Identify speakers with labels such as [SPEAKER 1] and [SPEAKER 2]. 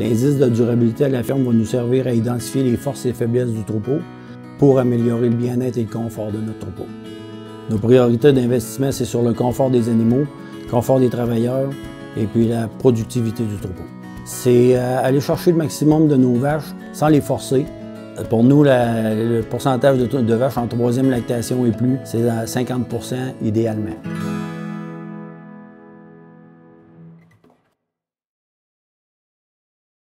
[SPEAKER 1] L'indice de durabilité à la ferme va nous servir à identifier les forces et faiblesses du troupeau pour améliorer le bien-être et le confort de notre troupeau. Nos priorités d'investissement, c'est sur le confort des animaux, le confort des travailleurs et puis la productivité du troupeau. C'est euh, aller chercher le maximum de nos vaches sans les forcer. Pour nous, le pourcentage de, vaches en troisième lactation et plus, c'est à 50 idéalement.